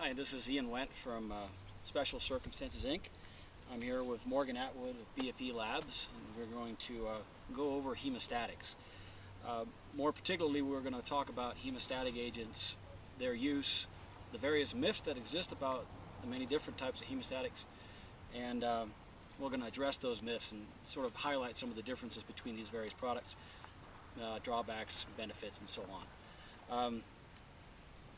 Hi, this is Ian Wendt from uh, Special Circumstances Inc. I'm here with Morgan Atwood of BFE Labs, and we're going to uh, go over hemostatics. Uh, more particularly, we're going to talk about hemostatic agents, their use, the various myths that exist about the many different types of hemostatics, and uh, we're going to address those myths and sort of highlight some of the differences between these various products, uh, drawbacks, benefits, and so on. Um,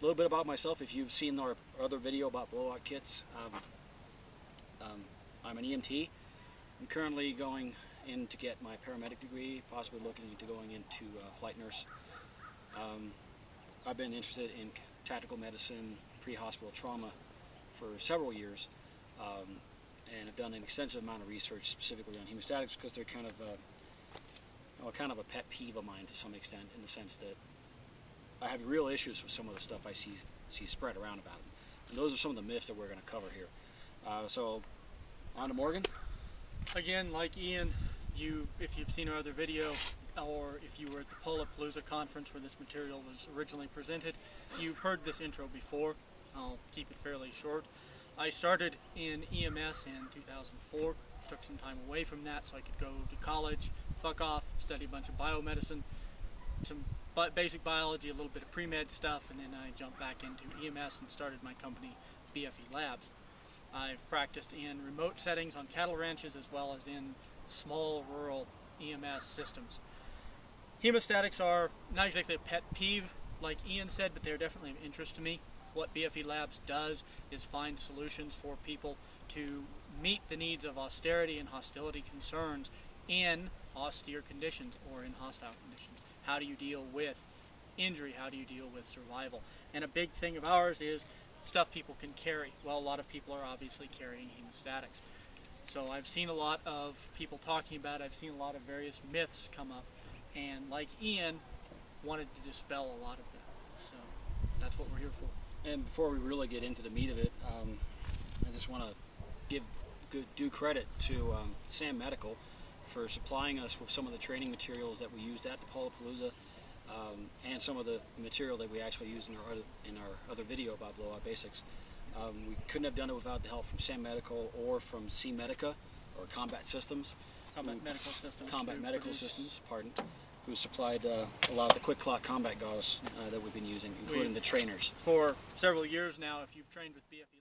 a little bit about myself. If you've seen our other video about blowout kits, um, um, I'm an EMT. I'm currently going in to get my paramedic degree, possibly looking into going into uh, flight nurse. Um, I've been interested in tactical medicine, pre-hospital trauma for several years, um, and have done an extensive amount of research specifically on hemostatics because they're kind of a, know, kind of a pet peeve of mine to some extent, in the sense that I have real issues with some of the stuff I see see spread around about them. And those are some of the myths that we're going to cover here. Uh, so, on to Morgan. Again, like Ian, you if you've seen our other video, or if you were at the Paul-E-Palooza conference where this material was originally presented, you've heard this intro before. I'll keep it fairly short. I started in EMS in 2004. Took some time away from that so I could go to college, fuck off, study a bunch of biomedicine, some basic biology, a little bit of pre-med stuff, and then I jumped back into EMS and started my company, BFE Labs. I've practiced in remote settings on cattle ranches as well as in small rural EMS systems. Hemostatics are not exactly a pet peeve, like Ian said, but they're definitely of interest to me. What BFE Labs does is find solutions for people to meet the needs of austerity and hostility concerns in austere conditions or in hostile conditions. How do you deal with injury? How do you deal with survival? And a big thing of ours is stuff people can carry. Well, a lot of people are obviously carrying hemostatics. So I've seen a lot of people talking about it. I've seen a lot of various myths come up. And like Ian, wanted to dispel a lot of that. So that's what we're here for. And before we really get into the meat of it, um, I just want to give good, due credit to um, Sam Medical for supplying us with some of the training materials that we used at the Paul-E-Palooza um, and some of the material that we actually used in our other, in our other video about blowout basics. Um, we couldn't have done it without the help from Sam Medical or from Z-Medica or Combat Systems. Combat who, Medical Systems. Combat Medical produced. Systems, pardon, who supplied uh, a lot of the QuikClot combat gauze uh, that we've been using, including we, the trainers. For several years now, if you've trained with BFE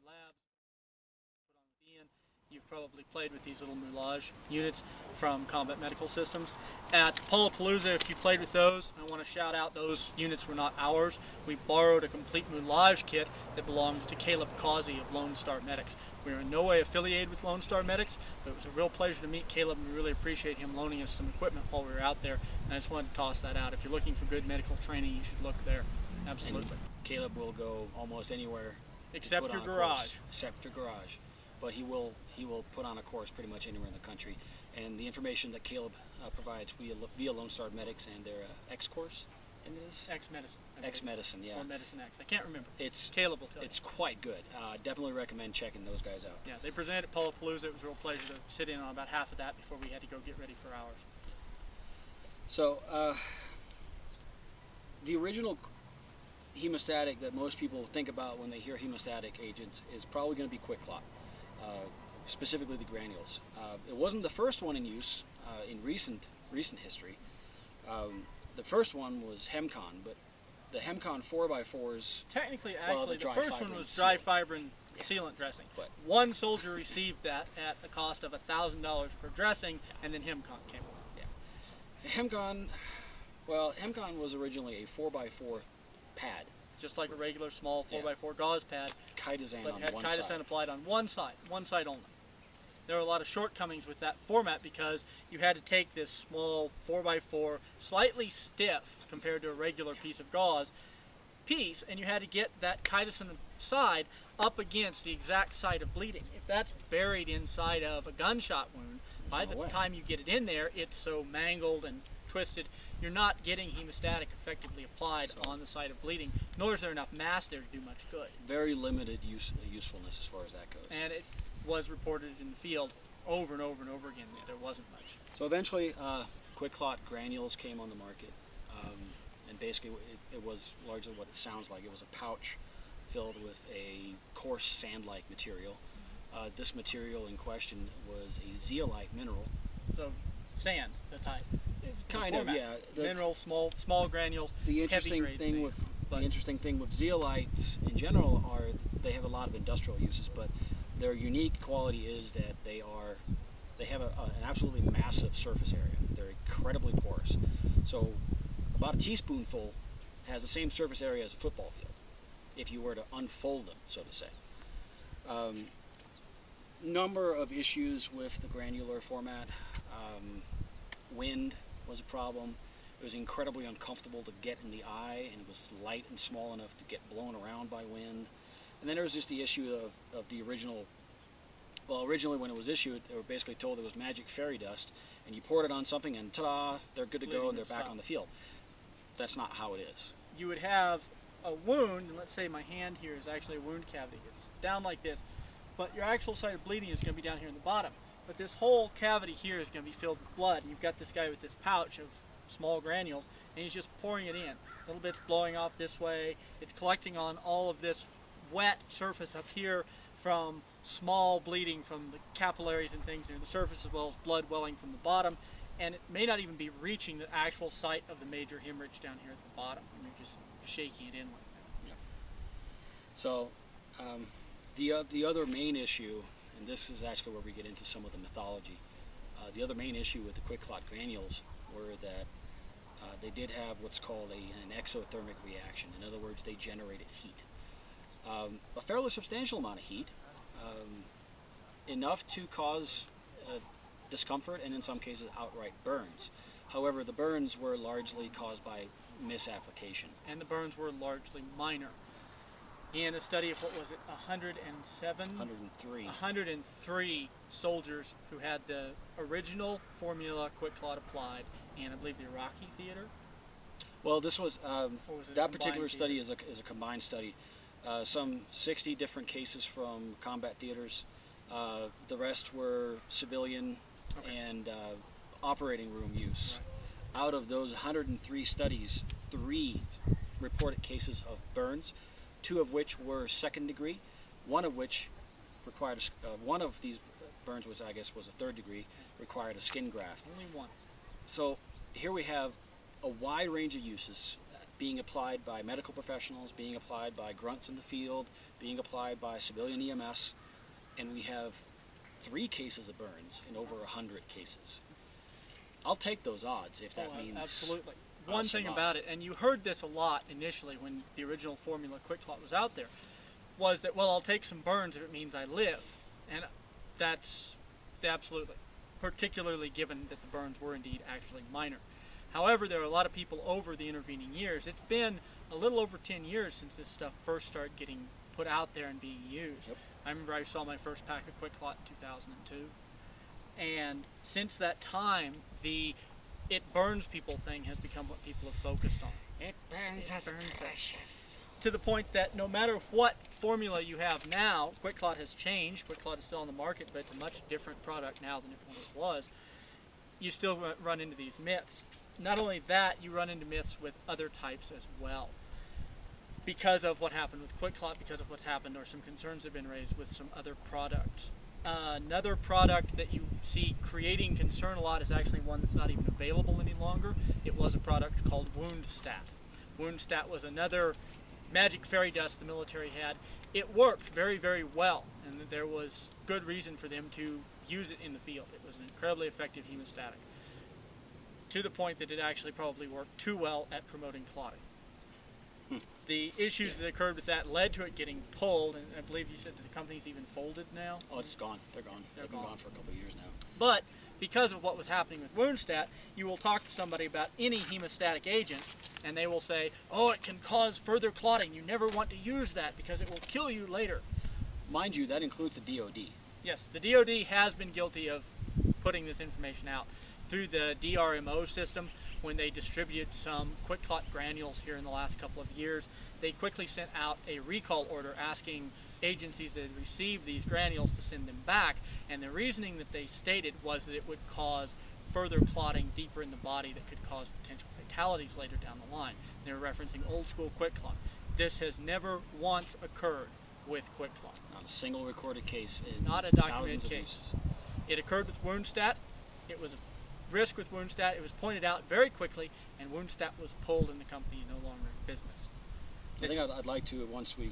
You've probably played with these little moulage units from Combat Medical Systems. At Paul-E-Palooza, if you played with those, I want to shout out those units were not ours. We borrowed a complete moulage kit that belongs to Caleb Causey of Lone Star Medics. We are in no way affiliated with Lone Star Medics, but it was a real pleasure to meet Caleb and we really appreciate him loaning us some equipment while we were out there. And I just wanted to toss that out. If you're looking for good medical training, you should look there. Absolutely. And Caleb will go almost anywhere except your garage. Except your garage but he will he will put on a course pretty much anywhere in the country. And the information that Caleb uh, provides via, via Lone Star Medics and their uh, X course, and it is X Medicine. X Medicine, yeah. Or Medicine X. I can't remember. It's Caleb will tell It's you. quite good. Uh, definitely recommend checking those guys out. Yeah, they presented at Paul-E-Palooza. It was a real pleasure to sit in on about half of that before we had to go get ready for ours. So, uh, the original hemostatic that most people think about when they hear hemostatic agents is probably going to be QuikClot. Uh, specifically the granules. Uh, it wasn't the first one in use uh, in recent recent history. Um, the first one was Hemcon, but the Hemcon 4x4s. Technically, actually, well, the, the first one was dry fibrin yeah. sealant dressing. But one soldier received that at a cost of $1,000 per dressing, and then Hemcon came along. Yeah. Hemcon, well, Hemcon was originally a 4x4 pad just like a regular small 4x4 yeah. gauze pad. Chitosan but on had one chitosan side. applied on one side, one side only. There are a lot of shortcomings with that format because you had to take this small 4x4, slightly stiff compared to a regular piece of gauze piece, and you had to get that chitosan side up against the exact site of bleeding. If that's buried inside of a gunshot wound, by the way. time you get it in there, it's so mangled and twisted, you're not getting hemostatic effectively applied so, on the site of bleeding, nor is there enough mass there to do much good. Very limited use, usefulness as far as that goes. And it was reported in the field over and over and over again that there wasn't much. So eventually, uh, QuikClot granules came on the market, um, and basically it, it, was largely what it sounds like. It was a pouch filled with a coarse sand-like material. Uh, this material in question was a zeolite mineral. So sand, the type. Kind of, yeah. The- Mineral, small, small granules. The interesting thing sand. with But- the interesting thing with zeolites in general are they have a lot of industrial uses, but their unique quality is that they are they have a, a, an absolutely massive surface area. They're incredibly porous. So about a teaspoonful has the same surface area as a football field if you were to unfold them, so to say. Um, number of issues with the granular format. Um, wind was a problem. It was incredibly uncomfortable to get in the eye, and it was light and small enough to get blown around by wind. And then there was just the issue of, of the original. Well, originally when it was issued, they were basically told it was magic fairy dust, and you poured it on something, and ta-da, they're good to go, and they're back stop. on the field. That's not how it is. you would have a wound, and let's say my hand here is actually a wound cavity. It's down like this, but your actual site of bleeding is going to be down here in the bottom. But this whole cavity here is going to be filled with blood, and you've got this guy with this pouch of small granules, and he's just pouring it in. A little bits blowing off this way. It's collecting on all of this wet surface up here from small bleeding from the capillaries and things near the surface, as well as blood welling from the bottom and it may not even be reaching the actual site of the major hemorrhage down here at the bottom. And you're just shaking it in like that. Yeah. So, um, the uh, the other main issue, and this is actually where we get into some of the mythology. Uh, the other main issue with the QuikClot granules were that uh, they did have what's called a, an exothermic reaction. In other words, they generated heat, um, a fairly substantial amount of heat, um, enough to cause uh, discomfort and in some cases outright burns. However, the burns were largely caused by misapplication. And the burns were largely minor. In a study of what was it, 107, 103. 103 soldiers who had the original formula QuikClot applied, and I believe the Iraqi theater. Well, this was um, was that particular study is a, is a combined study. Uh, some 60 different cases from combat theaters. Uh, the rest were civilian Okay. and uh, operating room use. Out of those 103 studies, three reported cases of burns, two of which were second degree, one of which required a uh, one of these burns, which I guess was a third degree, required a skin graft. Only one. So here we have a wide range of uses being applied by medical professionals, being applied by grunts in the field, being applied by civilian EMS, and we have three cases of burns in over a hundred cases. I'll take those odds if that Oh, means absolutely. One thing about it, and you heard this a lot initially when the original formula QuikClot was out there, was that well I'll take some burns if it means I live, and that's absolutely, particularly given that the burns were indeed actually minor. However, there are a lot of people over the intervening years. It's been a little over 10 years since this stuff first started getting put out there and being used. Yep. I remember I saw my first pack of QuikClot in 2002. And since that time, the it burns people thing has become what people have focused on. it burns It us burns us. precious. To the point that no matter what formula you have now, QuikClot has changed. QuikClot is still on the market, but it's a much different product now than it once was. You still run into these myths. Not only that, you run into myths with other types as well. Because of what happened with QuikClot, because of what's happened, or some concerns have been raised with some other products. Another product that you see creating concern a lot is actually one that's not even available any longer. It was a product called WoundStat. WoundStat was another magic fairy dust the military had. It worked very, very well, and there was good reason for them to use it in the field. It was an incredibly effective hemostatic, to the point that it actually probably worked too well at promoting clotting. The issues that occurred with that led to it getting pulled, and I believe you said that the company's even folded now. Oh, it's gone. They're gone. They're They've been gone. gone for a couple of years now. But because of what was happening with WoundStat, you will talk to somebody about any hemostatic agent, and they will say, "Oh, it can cause further clotting. You never want to use that because it will kill you later." Mind you, that includes the DoD. Yes, the DoD has been guilty of putting this information out through the DRMO system. When they distributed some QuikClot granules here in the last couple of years, they quickly sent out a recall order asking agencies that had received these granules to send them back. And the reasoning that they stated was that it would cause further clotting deeper in the body that could cause potential fatalities later down the line. They were referencing old school quick clot. This has never once occurred with QuikClot. Not a single recorded case in Not a documented case. It occurred with Woundstat. It was a risk with Woundstat. It was pointed out very quickly, and Woundstat was pulled, and the company no longer in business. I think I'd, I'd like to, once we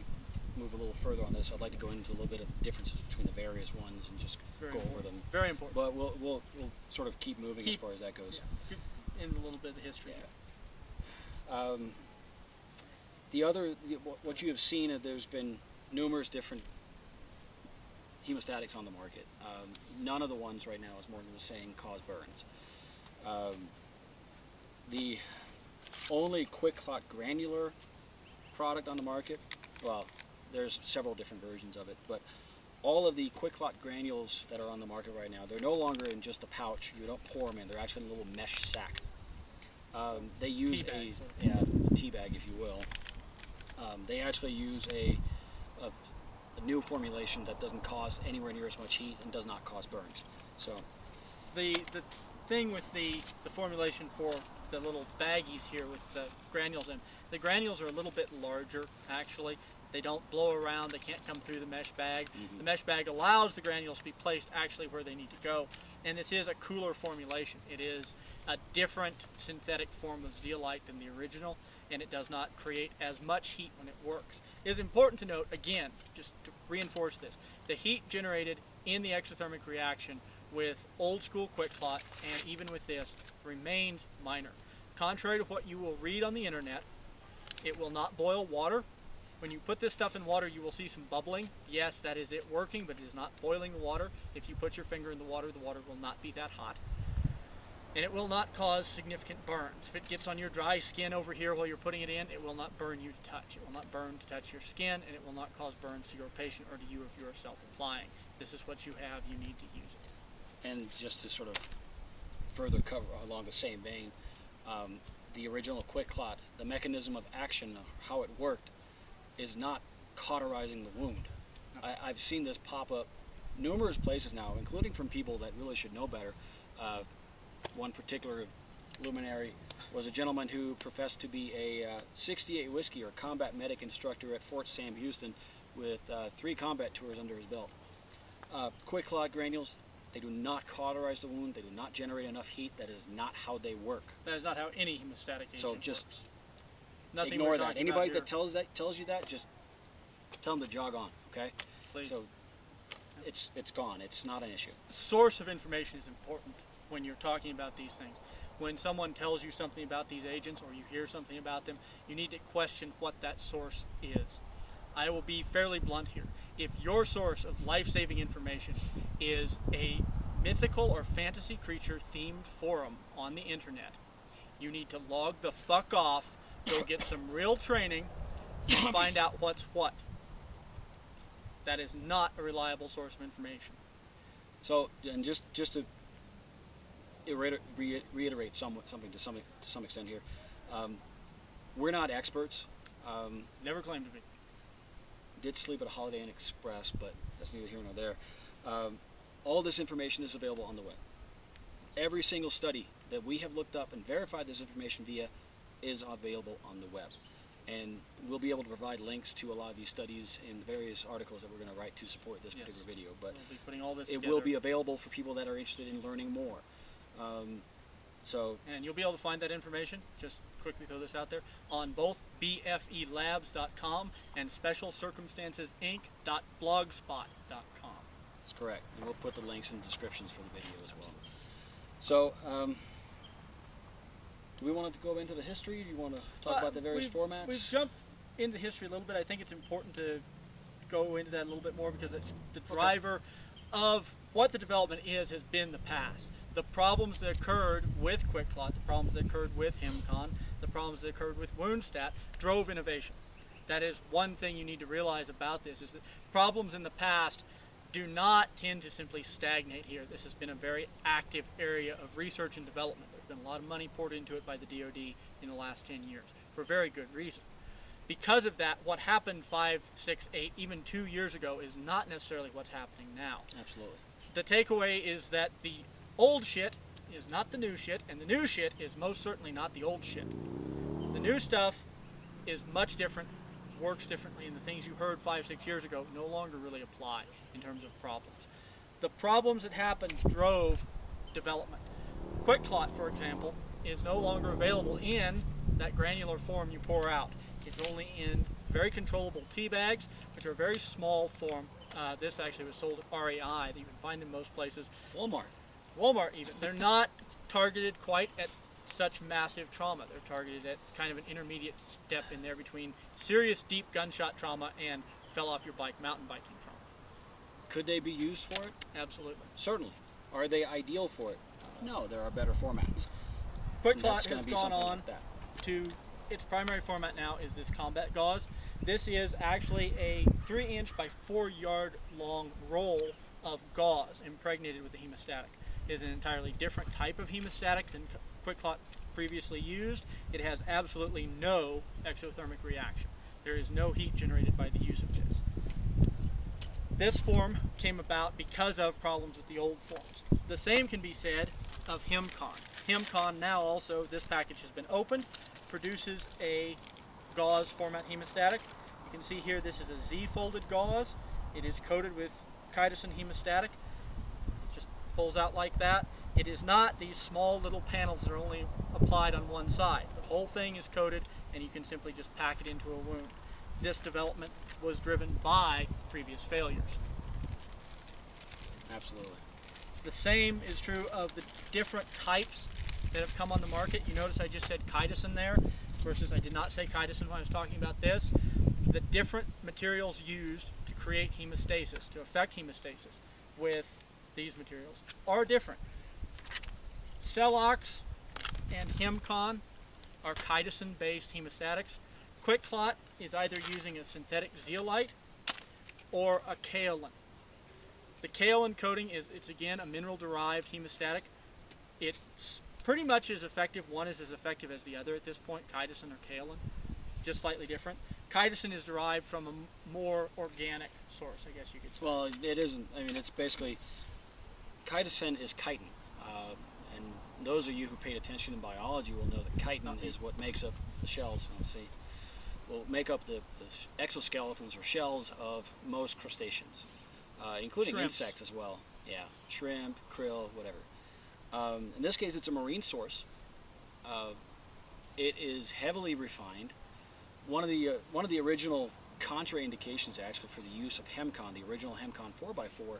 move a little further on this, I'd like to go into a little bit of differences between the various ones and just Very go over them. Very important. But we'll, we'll, we'll sort of keep moving Keep- as far as that goes. Yeah. In a little bit of history. Um, the other, the, what- what you have seen, uh, there's been numerous different hemostatics on the market. Um, none of the ones right now, as Morgan was saying, cause burns. Um, the only QuikClot granular product on the market, well, there's several different versions of it, but all of the QuikClot granules that are on the market right now, they're no longer in just a pouch. You don't pour them in; they're actually in a little mesh sack. Um, they use a yeah, a tea bag, if you will. Um, they actually use a, a a new formulation that doesn't cause anywhere near as much heat and does not cause burns. So The the thing with the the formulation for the little baggies here with the granules in, the granules are a little bit larger actually. They don't blow around. They can't come through the mesh bag. Mhm. The mesh bag allows the granules to be placed actually where they need to go. And this is a cooler formulation. It is a different synthetic form of zeolite than the original, and it does not create as much heat when it works. It is important to note, again, just to reinforce this, the heat generated in the exothermic reaction with old school QuikClot and even with this remains minor. Contrary to what you will read on the internet, it will not boil water. When you put this stuff in water, you will see some bubbling. Yes, that is it working, but it is not boiling the water. If you put your finger in the water, the water will not be that hot. And it will not cause significant burns. If it gets on your dry skin over here while you're putting it in, it will not burn you to touch. It will not burn to touch your skin, and it will not cause burns to your patient or to you if you are self-applying. This is what you have. You need to use it. And just to sort of further cover along the same vein, um, the original QuikClot, the mechanism of action, how it worked, is not cauterizing the wound. I, I've seen this pop up numerous places now, including from people that really should know better. Uh, one particular luminary was a gentleman who professed to be a uh, 68 whiskey or combat medic instructor at Fort Sam Houston with uh, three combat tours under his belt. Uh, QuikClot granules, they do not cauterize the wound. They do not generate enough heat. That is not how they work. That is not how any hemostatic agent So just works. Nothing Ignore that. Anybody that tells that tells you that, just tell them to jog on. Okay? please. So it's it's gone. It's not an issue. source of information is important when you're talking about these things. When someone tells you something about these agents or you hear something about them, you need to question what that source is. I will be fairly blunt here. If your source of life saving information is a mythical or fantasy creature themed forum on the internet, you need to log the fuck off, go get some real training, and find out what's what. That is not a reliable source of information. So and just just to reiterate somewhat something to some to some extent here, um, we're not experts. Um, Never claimed to be. Did sleep at a Holiday Inn Express, but that's neither here nor there. Um, all this information is available on the web. Every single study that we have looked up and verified this information via is available on the web. And we'll be able to provide links to a lot of these studies in the various articles that we're going to write to support this Yes. particular video. But we'll be putting all this it together. will be available for people that are interested in learning more. Um, so and you'll be able to find that information. Just quickly throw this out there on both bfelabs.com and specialcircumstancesinc.blogspot.com. that's correct. And we'll put the links in the descriptions for the video as well. So, um, do we want to go into the history? Do you want to talk Uh, about the various we've, formats? We've jumped into history a little bit. I think it's important to go into that a little bit more because it's the driver of what the development is has been the past. The problems that occurred with QuikClot, the problems that occurred with HemCon, the problems that occurred with WoundStat drove innovation. That is one thing you need to realize about this is that problems in the past do not tend to simply stagnate here. This has been a very active area of research and development. There's been a lot of money poured into it by the DoD in the last 10 years for very good reason. Because of that, what happened five, six, eight, even two years ago is not necessarily what's happening now. Absolutely. The takeaway is that the old shit is not the new shit, and the new shit is most certainly not the old shit. The new stuff is much different works differently, and the things you heard five, six years ago no longer really apply in terms of problems. The problems that happened drove development. QuikClot, for example, is no longer available in that granular form you pour out. It's only in very controllable tea bags, which are a very small form. Uh, this actually was sold at REI. You can find in most places. Walmart. Walmart even. They're not targeted quite at such massive trauma. They're targeted at kind of an intermediate step in there between serious deep gunshot trauma and fell off your bike mountain biking trauma. Could they be used for it? Absolutely. Certainly. Are they ideal for it? No, there are better formats. QuikClot has gone on like to its primary format now is this combat gauze. This is actually a 3 inch by 4 yard long roll of gauze impregnated with the hemostatic. Is an entirely different type of hemostatic than QuikClot previously used. It has absolutely no exothermic reaction. There is no heat generated by the use of this. This form came about because of problems with the old forms. The same can be said of HemCon. HemCon now also, this package has been opened, produces a gauze format hemostatic. You can see here this is a Z-folded gauze. It is coated with chitosan hemostatic. Pulls out like that. It is not these small little panels that are only applied on one side. The whole thing is coated and you can simply just pack it into a wound. This development was driven by previous failures. Absolutely. The same is true of the different types that have come on the market. You notice I just said chitosan there versus I did not say chitosan when I was talking about this. The different materials used to create hemostasis, to affect hemostasis with these materials are different. Celox and HemCon are chitosan based hemostatics. QuikClot is either using a synthetic zeolite or a kaolin. The kaolin coating is, it's again a mineral-derived hemostatic. It's pretty much as effective. One is as effective as the other at this point, chitosan or kaolin, just slightly different. Chitosan is derived from a more organic source, I guess you could say. Well, it isn't. I mean, it's basically chitosan is chitin, uh, and those of you who paid attention in biology will know that chitin is what makes up the shells. Let's see, will make up the, the exoskeletons or shells of most crustaceans uh, including Shrimps. insects as well. Yeah, shrimp, krill, whatever. Um, in this case, it's a marine source. Uh, it is heavily refined. One of the uh, one of the original contraindications actually for the use of Hemcon, the original Hemcon 4x4,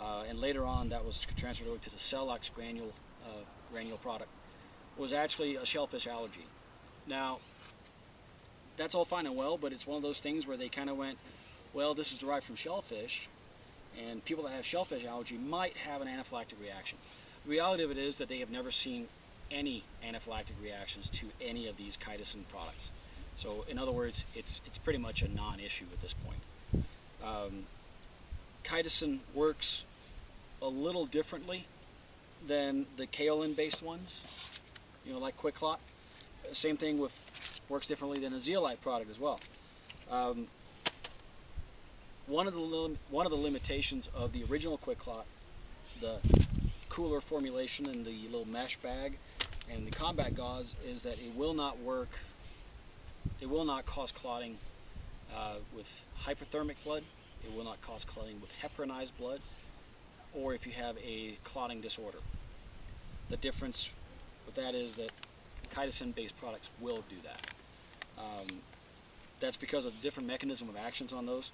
uh, and later on that was transferred over to the Celox granule uh, granule product, was actually a shellfish allergy. Now, that's all fine and well, but it's one of those things where they kind of went, well, this is derived from shellfish, and people that have shellfish allergy might have an anaphylactic reaction. The reality of it is that they have never seen any anaphylactic reactions to any of these chitosan products. So, in other words, it's it's pretty much a non-issue at this point. Um, chitosan works a little differently than the kaolin-based ones, you know, like QuikClot. Same thing with works differently than a zeolite product as well. Um, one of the one of the limitations of the original QuikClot, the cooler formulation and the little mesh bag, and the combat gauze is that it will not work. It will not cause clotting uh, with hyperthermic blood. It will not cause clotting with heparinized blood, or if you have a clotting disorder. The difference with that is that chitosan-based products will do that. Um, that's because of the different mechanism of actions on those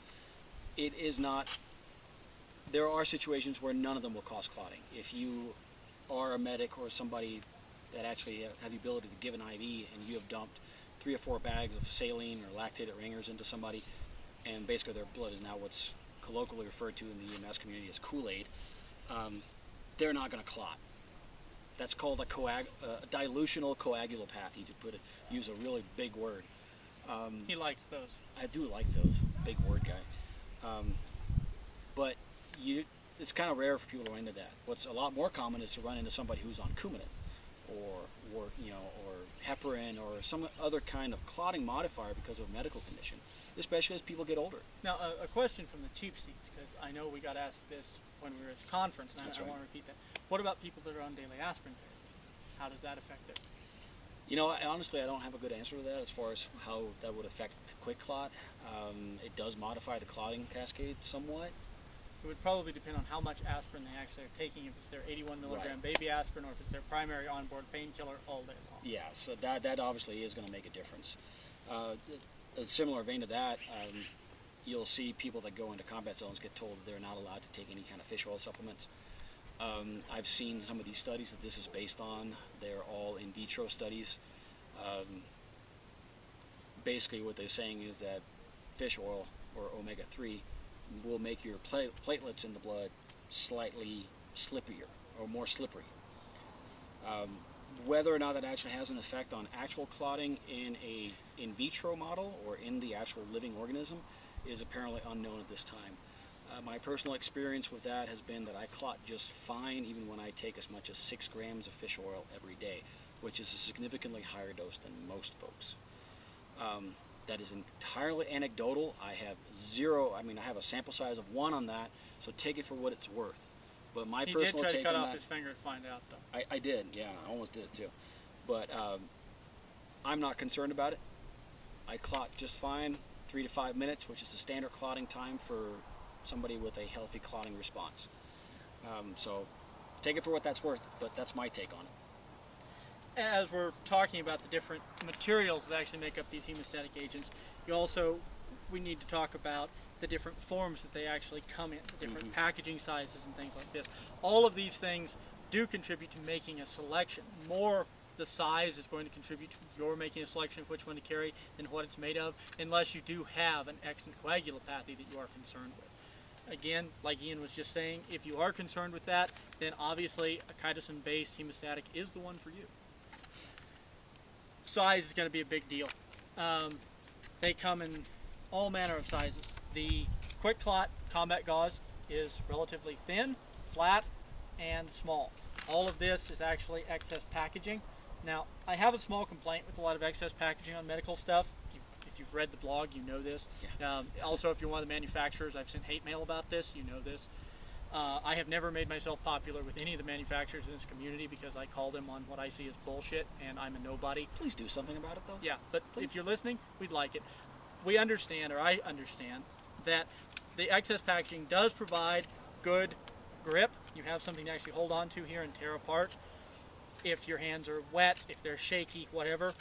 it is not. There are situations where none of them will cause clotting. If you are a medic or somebody that actually have the ability to give an IV and you have dumped three or four bags of saline or lactated ringers into somebody, and basically their blood is now what's colloquially referred to in the EMS community as Kool-Aid, um, they're not going to clot. That's called a, coag- uh, dilutional coagulopathy, to put it, use a really big word. Um, he likes those. I do like those, big word guy. Um, but you, it's kind of rare for people to run into that. What's a lot more common is to run into somebody who's on Coumadin, or, or you know, or heparin, or some other kind of clotting modifier because of a medical condition, especially as people get older. Now, a, a question from the cheap seats, because I know we got asked this when we were at the conference, and I, That's I right. want to repeat that. What about people that are on daily aspirin therapy? How does that affect it? You know, I, honestly, I don't have a good answer to that as far as how that would affect QuikClot. Um, it does modify the clotting cascade somewhat. It would probably depend on how much aspirin they actually are taking, if it's their 81 milligram Right. baby aspirin or if it's their primary onboard painkiller all day long. Yeah, so that that obviously is going to make a difference. Uh, a similar vein to that, um, you'll see people that go into combat zones get told they're not allowed to take any kind of fish oil supplements. Um, I've seen some of these studies that this is based on. They're all in vitro studies. Um, basically, what they're saying is that fish oil or omega 3 will make your platelets in the blood slightly slippier or more slippery. Um, whether or not that actually has an effect on actual clotting in a in vitro model or in the actual living organism is apparently unknown at this time. Uh, my personal experience with that has been that I clot just fine even when I take as much as six grams of fish oil every day, which is a significantly higher dose than most folks. Um, that is entirely anecdotal. I have zero. I mean, I have a sample size of one on that, so take it for what it's worth. But my he did personal try to cut off that, his finger to find out, though. I, I did, yeah, I almost did it too. But um, I'm not concerned about it. I clot just fine, three to five minutes, which is the standard clotting time for somebody with a healthy clotting response. Um, so take it for what that's worth, but that's my take on it. as we're talking about the different materials that actually make up these hemostatic agents, you also we need to talk about the different forms that they actually come in, the different Mhm. packaging sizes and things like this. All of these things do contribute to making a selection. More the size is going to contribute to your making a selection of which one to carry and what it's made of, unless you do have an extant coagulopathy that you are concerned with. Again, like Ian was just saying, if you are concerned with that, then obviously a chitosan-based hemostatic is the one for you size is going to be a big deal. Um, they come in all manner of sizes. The QuikClot combat gauze is relatively thin, flat, and small. All of this is actually excess packaging. Now, I have a small complaint with a lot of excess packaging on medical stuff. If, you, if you've read the blog, you know this. Um, also, if you're one of the manufacturers, I've sent hate mail about this. You know this. Uh, I have never made myself popular with any of the manufacturers in this community because I call them on what I see as bullshit, and I'm a nobody. Please do something about it, though. Yeah, but Please. if you're listening, we'd like it. We understand, or I understand, that the excess packaging does provide good grip. You have something to actually hold on to here and tear apart. If your hands are wet, if they're shaky, whatever.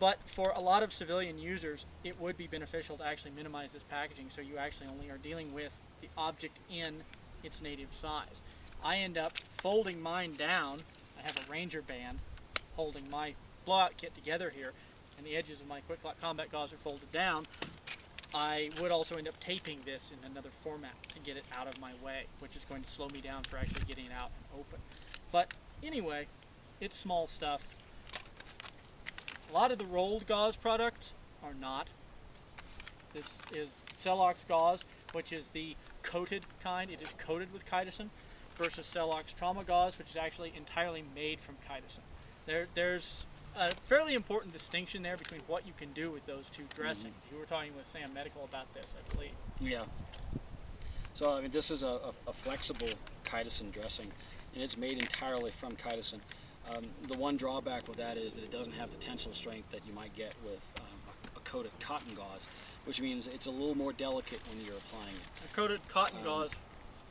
But for a lot of civilian users, it would be beneficial to actually minimize this packaging so you actually only are dealing with the object in its native size. I end up folding mine down. I have a Ranger band holding my blowout kit together here, and the edges of my QuikClot Combat gauze are folded down. I would also end up taping this in another format to get it out of my way, which is going to slow me down for actually getting it out and open. But anyway, it's small stuff. A lot of the rolled gauze products are not. This is Celox gauze, which is the coated kind. It is coated with chitosan versus Celox trauma gauze, which is actually entirely made from chitosan. There, there's a fairly important distinction there between what you can do with those two dressings. Mm-hmm. You were talking with Sam Medical about this, I believe. Yeah. So I mean, this is a, a, a flexible chitosan dressing, and it's made entirely from chitosan. Um, the one drawback with that is that it doesn't have the tensile strength that you might get with um, a, a coated cotton gauze, which means it's a little more delicate when you're applying it. A coated cotton Um, gauze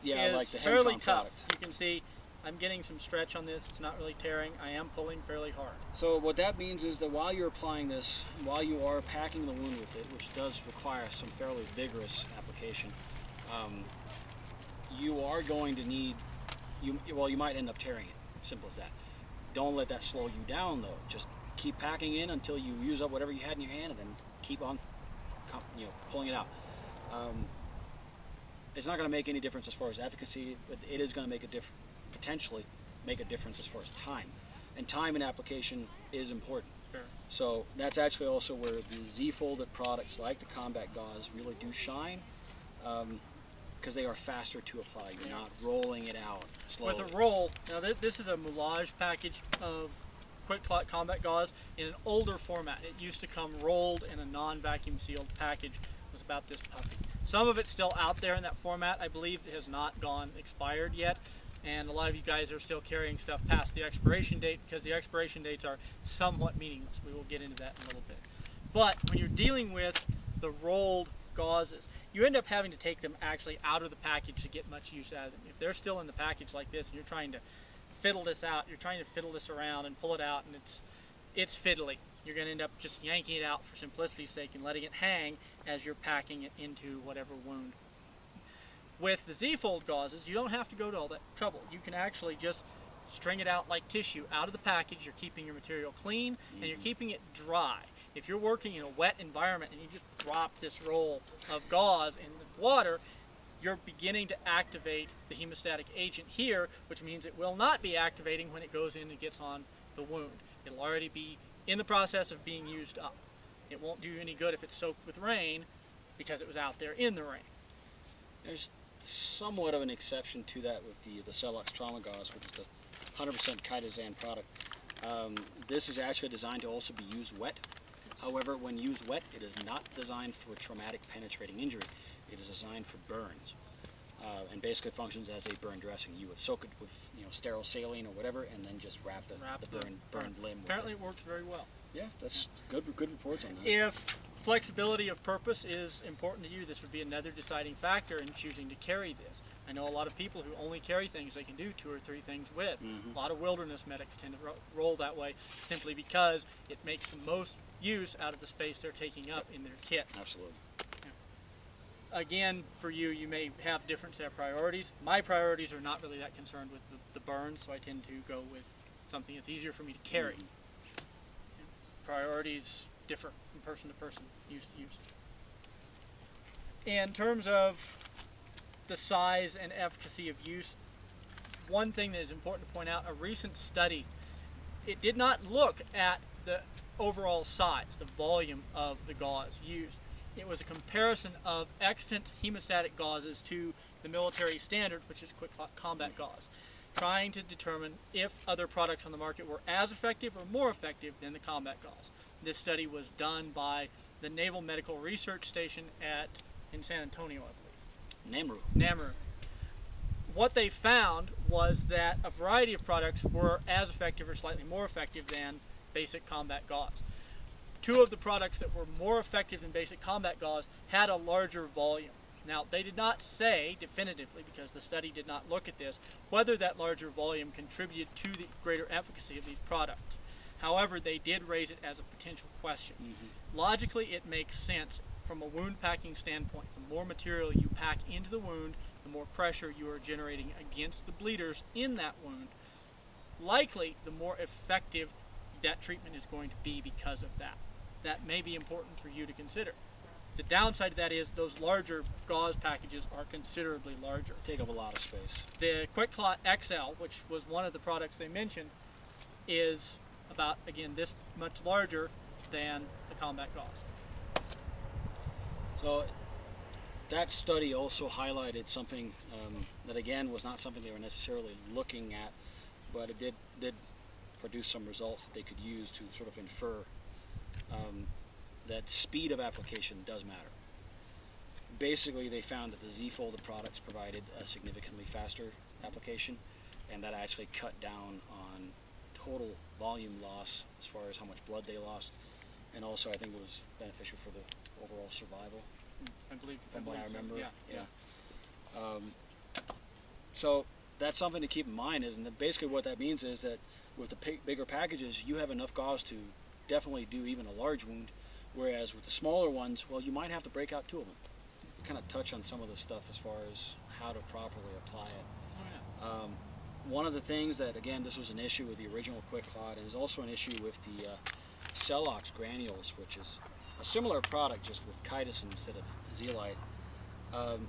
Yeah, is like the fairly tough. product. You can see I'm getting some stretch on this. It's not really tearing. I am pulling fairly hard. So what that means is that while you're applying this, while you are packing the wound with it, which does require some fairly vigorous application, um, you are going to need, you well, you might end up tearing it. Simple as that. Don't let that slow you down though. Just keep packing in until you use up whatever you had in your hand, and then keep on, you know, pulling it out. Um, it's not going to make any difference as far as efficacy, but it is going to make a diff- potentially make a difference as far as time and time in application is important. Sure. So that's actually also where the Z-folded products like the Combat Gauze really do shine, because they are faster to apply. You're not rolling it out slowly. With a roll, now th- this is a moulage package of QuikClot Combat Gauze in an older format. It used to come rolled in a non-vacuum sealed package. It was about this puffy. Some of it's still out there in that format. I believe it has not gone expired yet. and a lot of you guys are still carrying stuff past the expiration date because the expiration dates are somewhat meaningless. We will get into that in a little bit. But when you're dealing with the rolled gauzes, you end up having to take them actually out of the package to get much use out of them. If they're still in the package like this and you're trying to fiddle this out, you're trying to fiddle this around and pull it out and it's it's fiddly. You're going to end up just yanking it out for simplicity's sake and letting it hang as you're packing it into whatever wound. With the Z-fold gauzes, you don't have to go to all that trouble. You can actually just string it out like tissue out of the package. You're keeping your material clean and you're Mhm. keeping it dry. If you're working in a wet environment and you just drop this roll of gauze in the water, you're beginning to activate the hemostatic agent here, which means it will not be activating when it goes in and gets on the wound. It'll already be in the process of being used up. It won't do you any good if it's soaked with rain because it was out there in the rain. There's somewhat of an exception to that with the the Celox Trauma Gauze, which is the 100% chitosan product. Um, this is actually designed to also be used wet. However, when used wet, it is not designed for traumatic penetrating injury. It is designed for burns, uh, and basically functions as a burn dressing. You would soak it with you know sterile saline or whatever, and then just wrap the, Wrap the the burn, burned limb. with Apparently, it. it works very well. yeah, that's good. Good reports on that. If flexibility of purpose is important to you, this would be another deciding factor in choosing to carry this. I know a lot of people who only carry things they can do two or three things with. Mhm. A lot of wilderness medics tend to ro- roll that way simply because it makes the most use out of the space they're taking up in their kits. Absolutely. Again, for you, you may have different set of priorities. My priorities are not really that concerned with the, the burns, so I tend to go with something that's easier for me to carry. Mhm. priorities differ from person to person, use to use. In terms of the size and efficacy of use, one thing that is important to point out, a recent study, it did not look at the overall size, the volume of the gauze used. It was a comparison of extant hemostatic gauzes to the military standard, which is quick combat gauze, trying to determine if other products on the market were as effective or more effective than the combat gauze. This study was done by the Naval Medical Research Station at in San Antonio, I believe. Namru. NAMR. What they found was that a variety of products were as effective or slightly more effective than basic combat gauze. Two of the products that were more effective than basic combat gauze had a larger volume. Now, they did not say definitively, because the study did not look at this, whether that larger volume contributed to the greater efficacy of these products. However, they did raise it as a potential question. Mhm. Logically, it makes sense from a wound packing standpoint. The more material you pack into the wound, the more pressure you are generating against the bleeders in that wound. Likely, the more effective that treatment is going to be because of that. That may be important for you to consider. The downside of that is those larger gauze packages are considerably larger. Take up a lot of space. The QuikClot XL, which was one of the products they mentioned, is about again this much larger than the combat gauze. So that study also highlighted something um, that again was not something they were necessarily looking at, but it did did produce some results that they could use to sort of infer um, that speed of application does matter. Basically, they found that the Z-folded products provided a significantly faster application, and that actually cut down on total volume loss as far as how much blood they lost, and also I think it was beneficial for the overall survival I believe. from what I believe so. remember. Yeah. yeah. Um, so that's something to keep in mind. Is and basically what that means is that with the bigger packages, you have enough gauze to definitely do even a large wound, whereas with the smaller ones, well, you might have to break out two of them. Kind of touch on some of the stuff as far as how to properly apply it. Oh, yeah. Um, one of the things that, again, this was an issue with the original QuikClot, and is also an issue with the uh, Celox granules, which is a similar product just with chitosan instead of zeolite. Um,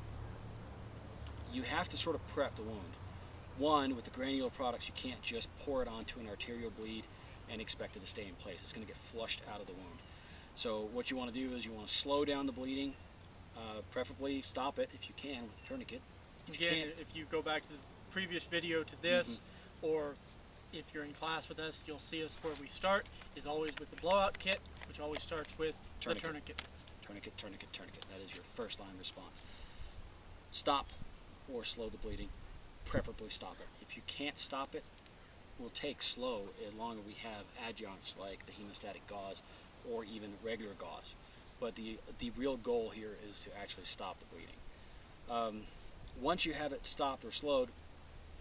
you have to sort of prep the wound. One, with the granule products, you can't just pour it onto an arterial bleed and expect it to stay in place. It's going to get flushed out of the wound. So what you want to do is you want to slow down the bleeding, uh, preferably stop it if you can with a tourniquet. If you Again, can't- if you go back to the previous video to this, Mhm. or if you're in class with us, you'll see us where we start is always with the blowout kit, which always starts with Tourniquet. the tourniquet. tourniquet, tourniquet, tourniquet. That is your first line response. Stop or slow the bleeding, preferably stop it. If you can't stop it, we'll take slow as long as we have adjuncts like the hemostatic gauze or even regular gauze. But the the real goal here is to actually stop the bleeding. Um, once you have it stopped or slowed,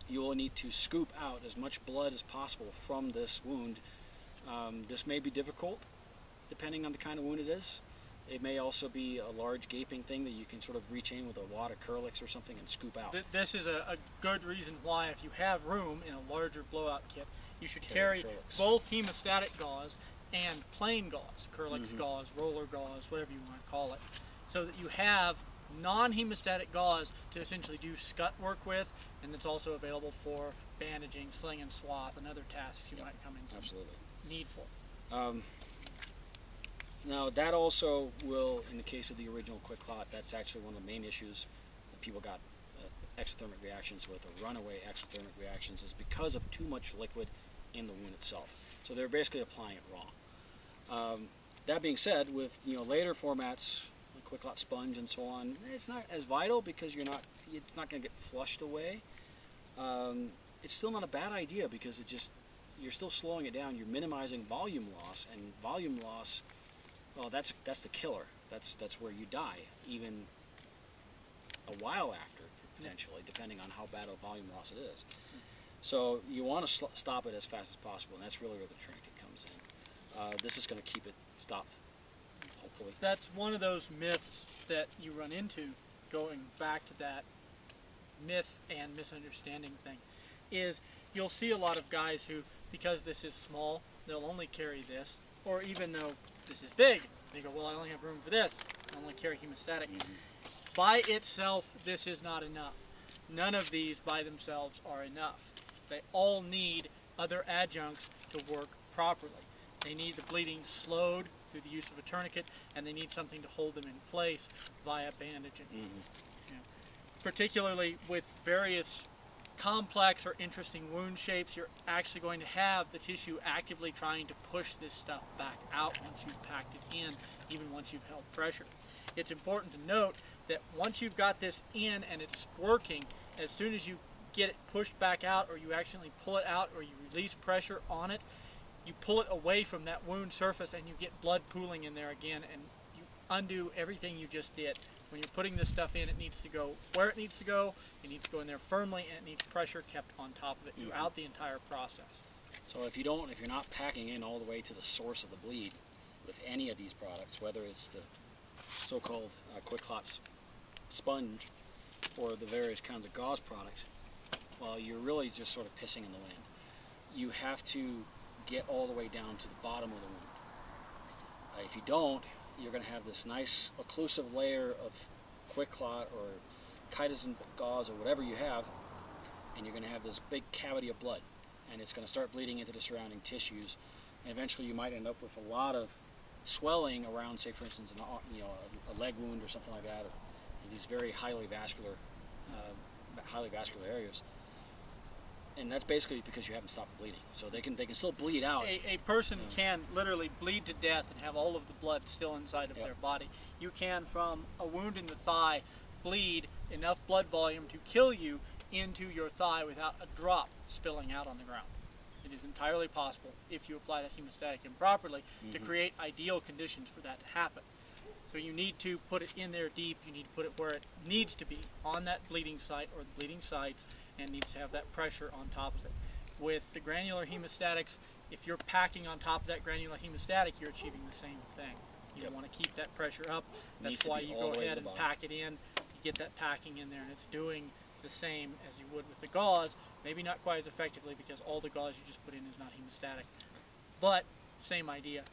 you will need to scoop out as much blood as possible from this wound. Um, this may be difficult depending on the kind of wound it is. It may also be a large gaping thing that you can sort of reach in with a wad of Kerlix or something and scoop out. Th- This is a, a good reason why, if you have room in a larger blowout kit, you should Carry carry both hemostatic gauze and plain gauze, Kerlix Mhm. gauze, roller gauze, whatever you want to call it, so that you have non-hemostatic gauze to essentially do scut work with, and it's also available for bandaging, sling and swab, and other tasks you Yep, might come into Absolutely. need for. Um, now that also will, in the case of the original QuikClot, that's actually one of the main issues that people got uh, exothermic reactions with, or runaway exothermic reactions, is because of too much liquid in the wound itself. So they're basically applying it wrong. Um, that being said, with you know later formats, like QuikClot sponge and so on, it's not as vital because you're not it's not going to get flushed away. Um, it's still not a bad idea because it just you're still slowing it down. You're minimizing volume loss, and volume loss, well, that's that's the killer. That's that's where you die, even a while after, potentially, depending on how bad a volume loss it is. So you want to stop it as fast as possible, and that's really where the tourniquet comes in. Uh, this is going to keep it stopped, hopefully. That's one of those myths that you run into, going back to that myth and misunderstanding thing, is you'll see a lot of guys who, because this is small, they'll only carry this, or even though this is big, they go, well, I only have room for this, I only carry hemostatic. By itself, this is not enough. None of these by themselves are enough. They all need other adjuncts to work properly. They need the bleeding slowed through the use of a tourniquet, and they need something to hold them in place via bandaging. hmm Particularly with various complex or interesting wound shapes, you're actually going to have the tissue actively trying to push this stuff back out once you've packed it in, even once you've held pressure. It's important to note that once you've got this in and it's working, as soon as you get it pushed back out or you accidentally pull it out or you release pressure on it, you pull it away from that wound surface and you get blood pooling in there again and you undo everything you just did. When you're putting this stuff in, it needs to go where it needs to go, it needs to go in there firmly, and it needs pressure kept on top of it Mhm. throughout the entire process. So if you don't, if you're not packing in all the way to the source of the bleed with any of these products, whether it's the so-called uh, QuikClots sponge or the various kinds of gauze products, well, you're really just sort of pissing in the wind. You have to get all the way down to the bottom of the wound. Uh, if you don't, you're going to have this nice occlusive layer of QuikClot or chitosan gauze or whatever you have, and you're going to have this big cavity of blood and it's going to start bleeding into the surrounding tissues, and eventually you might end up with a lot of swelling around, say, for instance, an, you know, a, a leg wound or something like that, or these very highly vascular, uh, highly vascular areas. And that's basically because you haven't stopped bleeding. So they can they can still bleed out. A, a person Yeah. can literally bleed to death and have all of the blood still inside of Yep. their body. You can, from a wound in the thigh, bleed enough blood volume to kill you into your thigh without a drop spilling out on the ground. It is entirely possible if you apply that hemostatic improperly to Mhm. create ideal conditions for that to happen. So you need to put it in there deep. You need to put it where it needs to be, on that bleeding site or the bleeding sites, and needs to have that pressure on top of it. With the granular hemostatics, if you're packing on top of that granular hemostatic, you're achieving the same thing. You Yep. want to keep that pressure up. That's why you go the way to ahead and pack it in. You get that packing in there, and it's doing the same as you would with the gauze. Maybe not quite as effectively because all the gauze you just put in is not hemostatic, but same idea.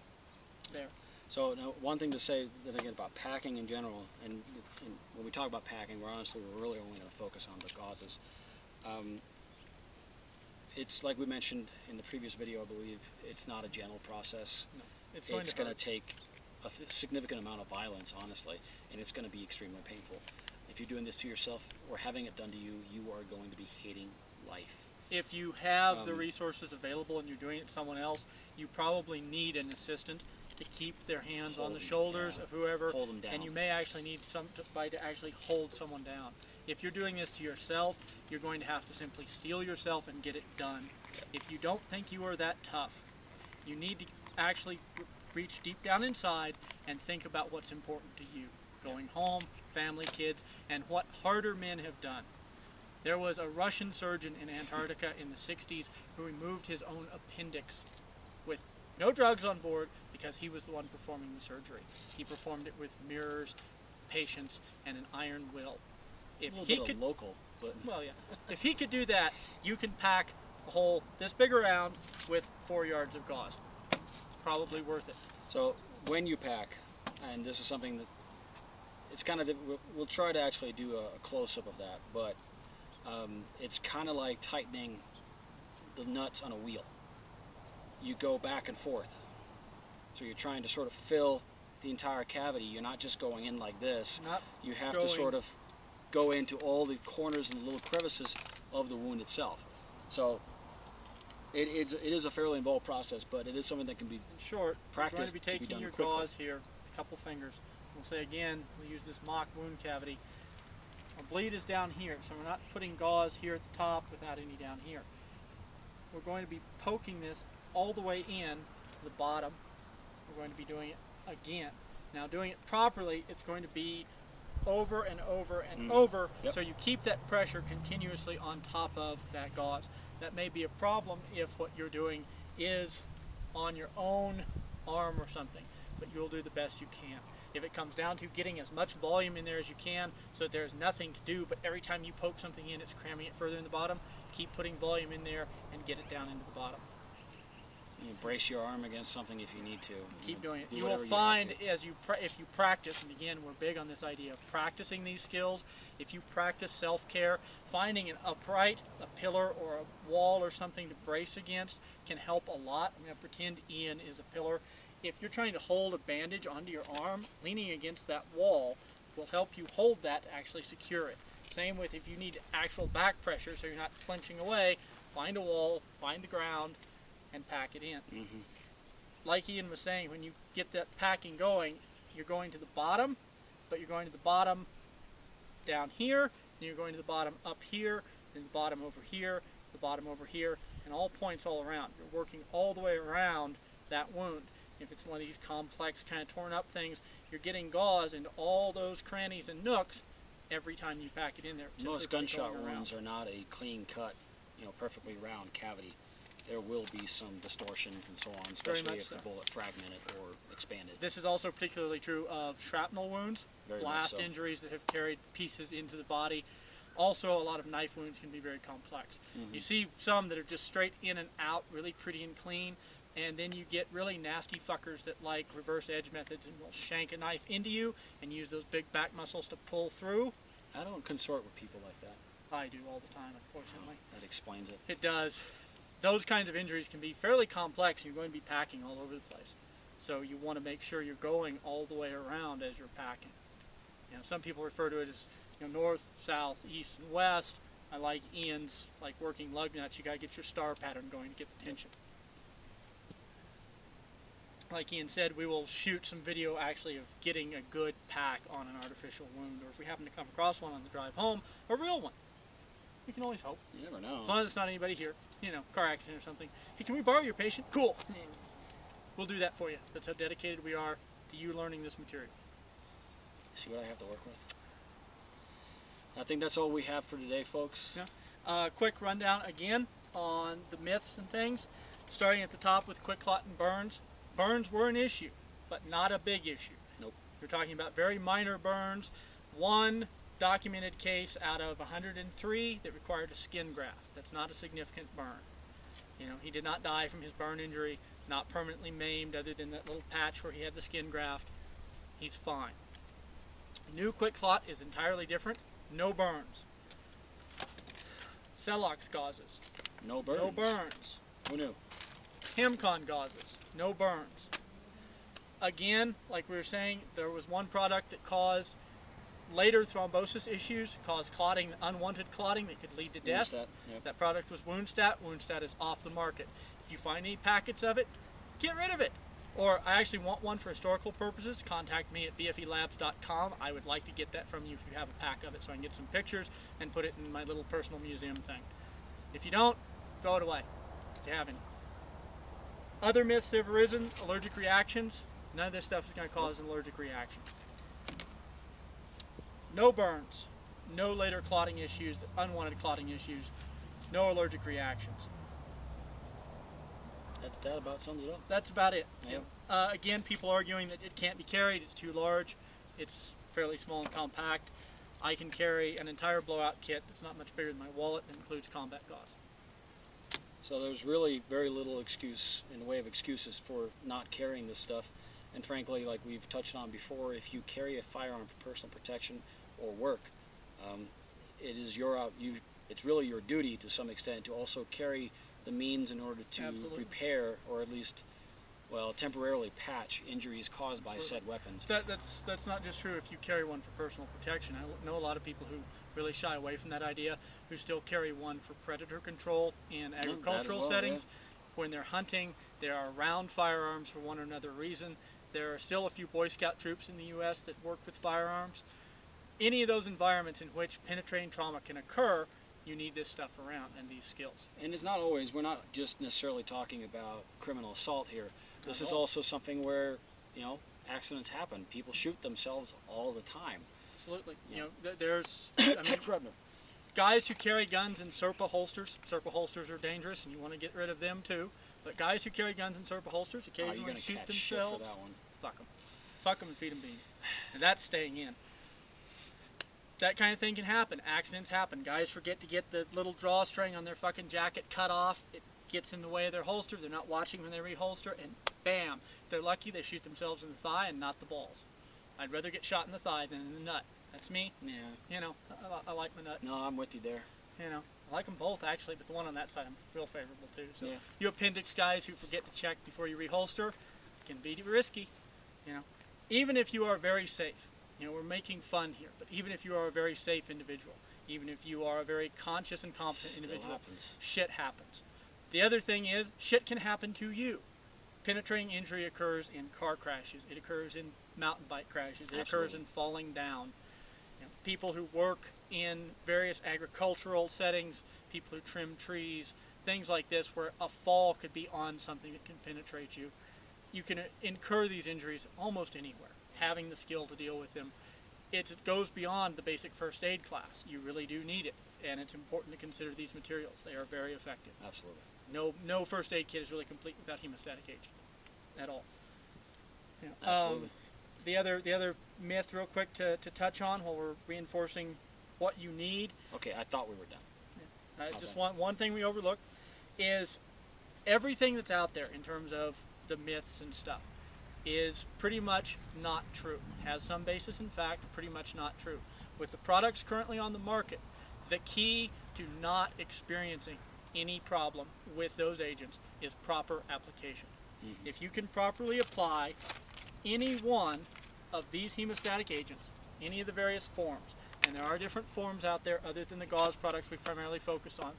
There. So now, one thing to say then again about packing in general, and, and when we talk about packing, we're honestly we're really only going to focus on the gauzes. Um, it's like we mentioned in the previous video, I believe. It's not a gentle process. It's going it's to gonna take a significant amount of violence, honestly, and it's going to be extremely painful. If you're doing this to yourself or having it done to you, you are going to be hating life. if you have the Um, resources available and you're doing it to someone else, you probably need an assistant to keep their hands on the shoulders yeah. of whoever, Hold them down. and you may actually need somebody to actually hold someone down. If you're doing this to yourself, you're going to have to simply steel yourself and get it done. If you don't think you are that tough, you need to actually reach deep down inside and think about what's important to you. Going home, family, kids, and what harder men have done. There was a Russian surgeon in Antarctica in the 60s who removed his own appendix with no drugs on board because he was the one performing the surgery. He performed it with mirrors, patience, and an iron will. A If little he could local, but well, yeah. If he could do that, you can pack a hole this big around with four yards of gauze. It's probably worth it. So when you pack, and this is something that it's kind of we'll, we'll try to actually do a, a close up of that, but um, it's kind of like tightening the nuts on a wheel. You go back and forth, so you're trying to sort of fill the entire cavity. You're not just going in like this. Not You have to sort of go into all the corners and the little crevices of the wound itself. So it, it's, it is a fairly involved process, but it is something that can be in short. You're going to be to be taking your quickly. gauze here, a couple fingers. We'll say again, we use this mock wound cavity. Our bleed is down here, so we're not putting gauze here at the top without any down here. We're going to be poking this all the way in to the bottom. We're going to be doing it again. Now, doing it properly, it's going to be over and over and Mhm. over, Yep. so you keep that pressure continuously on top of that gauze. That may be a problem if what you're doing is on your own arm or something, but you'll do the best you can. If it comes down to getting as much volume in there as you can so that there's nothing to do, but every time you poke something in, it's cramming it further in the bottom, keep putting volume in there and get it down into the bottom. You brace your arm against something if you need to. Keep doing it. do You will find to. as you if you practice, and again, we're big on this idea of practicing these skills. If you practice self-care, finding an upright, a pillar, or a wall or something to brace against can help a lot. I'm going to pretend Ian is a pillar. If you're trying to hold a bandage onto your arm, leaning against that wall will help you hold that to actually secure it. Same with if you need actual back pressure so you're not flinching away, find a wall, find the ground, and pack it in Mhm. like Ian was saying, when you get that packing going, you're going to the bottom, but you're going to the bottom down here, then you're going to the bottom up here, then the bottom over here, the bottom over here, and all points all around. You're working all the way around that wound. If it's one of these complex, kind of torn up things, you're getting gauze into all those crannies and nooks every time you pack it in there. Most gunshot wounds are not a clean cut, you know, perfectly round cavity. There will be some distortions and so on, especially if the bullet fragmented or expanded. This is also particularly true of shrapnel wounds. Very blast so. injuries that have carried pieces into the body. Also, a lot of knife wounds can be very complex. Mhm. You see some that are just straight in and out, really pretty and clean, and then you get really nasty fuckers that like reverse edge methods and will shank a knife into you and use those big back muscles to pull through. I don't consort with people like that. I do all the time, unfortunately. That explains it. It does. Those kinds of injuries can be fairly complex, you're going to be packing all over the place. So you want to make sure you're going all the way around as you're packing. You know, some people refer to it as you know north, south, east, and west. I like Ian's like working lug nuts. You got to get your star pattern going to get the tension. Like Ian said, we will shoot some video actually of getting a good pack on an artificial wound, or if we happen to come across one on the drive home, a real one. We can always hope. You never know. As long as it's not anybody here, you know, car accident or something. Hey, can we borrow your patient? Cool. We'll do that for you. That's how dedicated we are to you learning this material. See what I have to work with. I think that's all we have for today, folks. Yeah. Uh, quick rundown again on the myths and things. Starting at the top with QuikClot and burns. Burns were an issue, but not a big issue. Nope. You're talking about very minor burns. One documented case out of 103 that required a skin graft. That's not a significant burn. You know, he did not die from his burn injury, not permanently maimed other than that little patch where he had the skin graft. He's fine. New QuikClot is entirely different. No burns. Celox gauzes. No burn. No burns. Who knew? HemCon gauzes. No burns. Again, like we were saying, there was one product that caused later thrombosis issues, caused clotting, unwanted clotting that could lead to death. Woundstat, Yep. That product was Woundstat. Woundstat is off the market. If you find any packets of it, get rid of it. or I actually want one for historical purposes, contact me at bfelabs.com. I would like to get that from you if you have a pack of it so I can get some pictures and put it in my little personal museum thing. If you don't, throw it away if you have any. Other myths that have arisen, allergic reactions. None of this stuff is going to cause an allergic reaction. No burns, no later clotting issues, unwanted clotting issues, no allergic reactions. That, that about sums it up. That's about it. Yeah. Uh, again, people arguing that it can't be carried, it's too large, it's fairly small and compact. I can carry an entire blowout kit that's not much bigger than my wallet that includes combat gauze. So there's really very little excuse in the way of excuses for not carrying this stuff. And frankly, like we've touched on before, if you carry a firearm for personal protection or work, um, it is your out. You, it's really your duty to some extent to also carry the means in order to Absolutely. repair or at least, well, temporarily patch injuries caused by said weapons. That, that's that's not just true if you carry one for personal protection. I know a lot of people who really shy away from that idea, who still carry one for predator control in agricultural well, settings. yeah. When they're hunting, they are around firearms for one or another reason. There are still a few Boy Scout troops in the U.S. that work with firearms. Any of those environments in which penetrating trauma can occur, you need this stuff around and these skills. And it's not always. We're not just necessarily talking about criminal assault here. This Not is all. also something where, you know, accidents happen. People shoot themselves all the time. Absolutely. Yeah. You know, th- there's I mean, guys who carry guns in Serpa holsters. Serpa holsters are dangerous, and you want to get rid of them too. But guys who carry guns in Serpa holsters Oh, occasionally gonna shoot catch shit for that one. Fuck them. Fuck them and feed them beans. And that's staying in. That kind of thing can happen. Accidents happen. Guys forget to get the little drawstring on their fucking jacket cut off. It gets in the way of their holster. They're not watching when they reholster, and bam! If they're lucky, they shoot themselves in the thigh and not the balls. I'd rather get shot in the thigh than in the nut. That's me. Yeah. You know, I, I- I like my nut. No, I'm with you there. You know, I like them both actually, but the one on that side I'm real favorable too. So Yeah. you appendix guys who forget to check before you reholster can be risky. You know, even if you are very safe. You know, we're making fun here, but even if you are a very safe individual, even if you are a very conscious and competent Still individual, happens. shit happens. The other thing is, shit can happen to you. Penetrating injury occurs in car crashes. It occurs in mountain bike crashes. It occurs in falling down. You know, people who work in various agricultural settings, people who trim trees, things like this, where a fall could be on something that can penetrate you. You can incur these injuries almost anywhere. Having the skill to deal with them, it goes beyond the basic first aid class. You really do need it, and it's important to consider these materials. They are very effective. Absolutely. No, no first aid kit is really complete without hemostatic agent at all. You know, Absolutely. Um, the other, the other myth, real quick to, to touch on, while we're reinforcing what you need. okay, I thought we were done. I Okay. just want one thing we overlooked is everything that's out there in terms of the myths and stuff is pretty much not true. Has some basis in fact, pretty much not true. With the products currently on the market, the key to not experiencing any problem with those agents is proper application. Mhm. If you can properly apply any one of these hemostatic agents, any of the various forms, and there are different forms out there other than the gauze products we primarily focus on.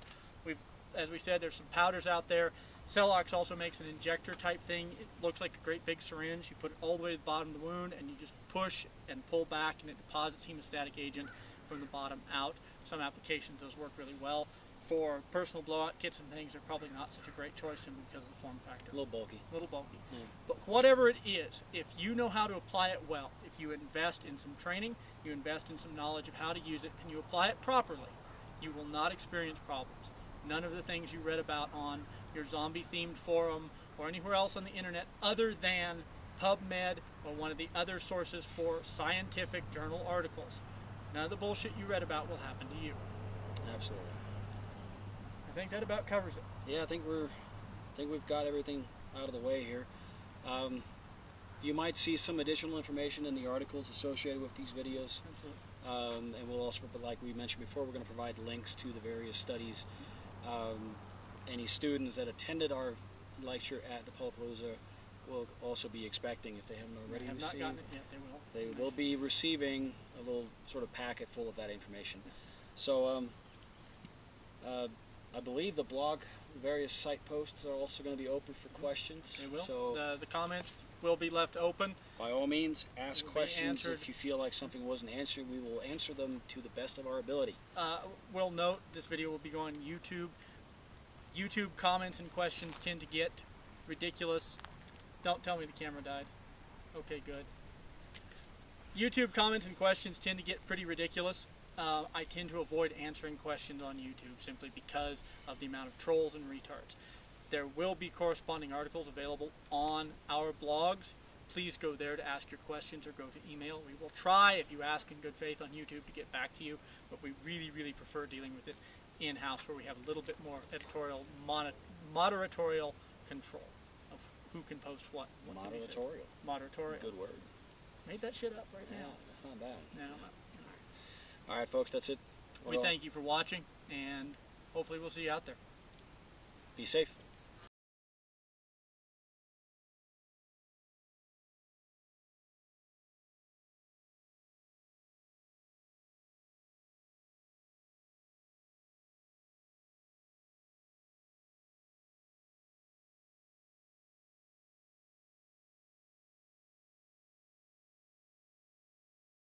We've, as we said, there's some powders out there. Celox also makes an injector type thing. It looks like a great big syringe. You put it all the way to the bottom of the wound, and you just push and pull back, and it deposits hemostatic agent from the bottom out. Some applications those work really well. For personal blowout kits and things, they're probably not such a great choice simply because of the form factor A little bulky. a little bulky. Yeah. But whatever it is, if you know how to apply it well, if you invest in some training, you invest in some knowledge of how to use it, and you apply it properly, you will not experience problems. None of the things you read about on your zombie themed forum or anywhere else on the internet other than PubMed or one of the other sources for scientific journal articles. None of the bullshit you read about will happen to you. Absolutely. I think that about covers it. Yeah, I think we're, I think we've got everything out of the way here. Um, you might see some additional information in the articles associated with these videos, um, and we'll also, but like we mentioned before, we're going to provide links to the various studies. Um, any students that attended our lecture at the Palooza will also be expecting, if they haven't already They have not received, gotten it yet. They will. they will be receiving a little sort of packet full of that information. So, um, uh, I believe the blog various site posts are also going to be open for questions. They will. So the, the comments will be left open. by all means, ask questions. If you feel like something wasn't answered, we will answer them to the best of our ability. Uh, we'll note this video will be going YouTube. YouTube comments and questions tend to get ridiculous. Don't tell me the camera died. Okay, good. YouTube comments and questions tend to get pretty ridiculous. Uh, I tend to avoid answering questions on YouTube simply because of the amount of trolls and retards. There will be corresponding articles available on our blogs. Please go there to ask your questions or go to email. We will try, if you ask in good faith on YouTube, to get back to you, but we really, really prefer dealing with it in house where we have a little bit more editorial, mono- moderatorial control of who can post what. what can be said. Moderatorial. Moderatorial. Good word. Made that shit up right Yeah, now. that's not bad. No. All right, folks, that's it. We Well, thank you for watching, and hopefully we'll see you out there. Be safe.